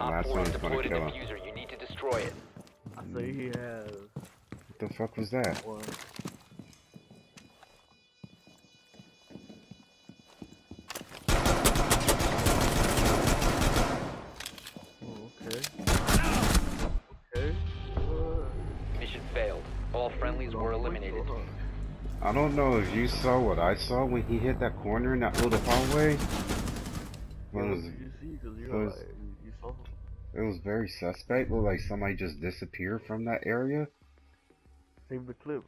The last one's gonna kill him. diffuser. You need to destroy it. I say he has What the fuck was that? one. Oh, okay. Okay. Mission failed. All friendlies were eliminated. I don't know if you saw what I saw when he hit that corner in that little hallway. It was, did you see? Cause you, it was- like, you, you saw him. It was very suspect. Looked like somebody just disappeared from that area. Save the clip.